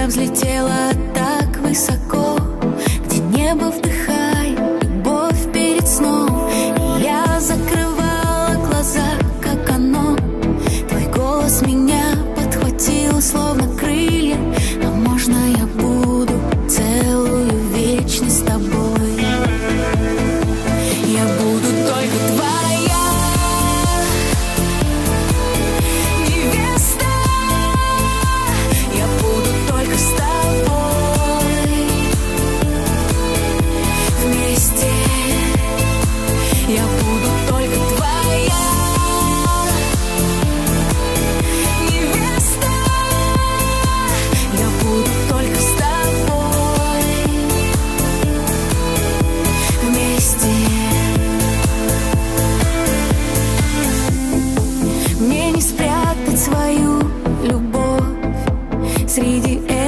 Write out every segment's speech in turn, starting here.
я взлетела так высоко, где небо вдыхает. среди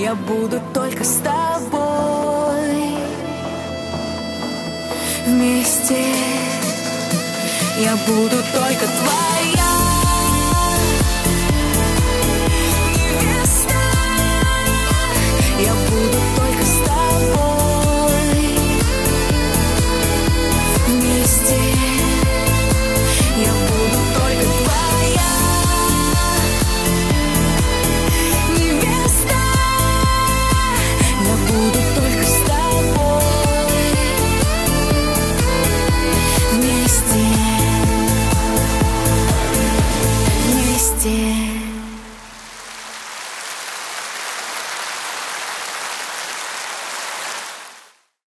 Я буду только с тобой. Вместе. Я буду только твоей